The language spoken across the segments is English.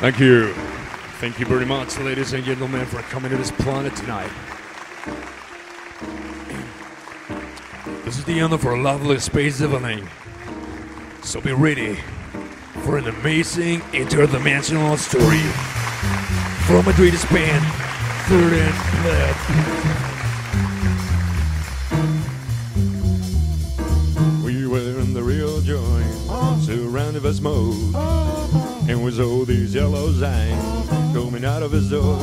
Thank you. Thank you very much, ladies and gentlemen, for coming to this planet tonight. This is the end of our lovely space evening. So be ready for an amazing interdimensional story from Madrid, Spain. Third and left. We were in the real joy, surrounded by smoke, and with all these yellow signs coming out of his door.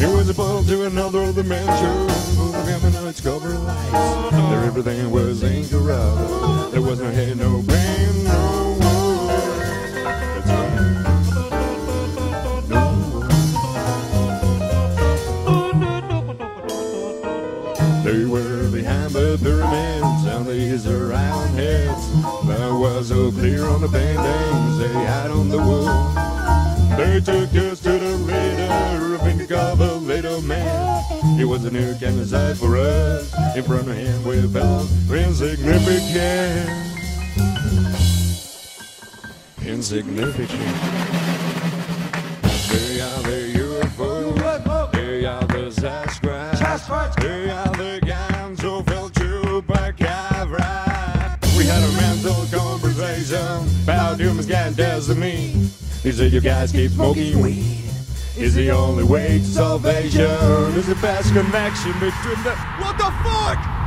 It was a portal to another dimension, full of humanoids covered lights. There everything was incorrupt. There was no hate, no pain, no war. They were behind the pyramids on these round heads. That was so clear on the paintings they had on the wall. They took us to the of Indica, the man. He was a new kind of sight for us. In front of him we felt insignificant. Insignificant. They are the UFO. They are the Sasquatch. They are the guns who fell Chupacabra. We had a mental conversation about humans getting destiny. He said, You guys keep smoking weed. Is the only way to salvation. Is the best connection between the. What the fuck?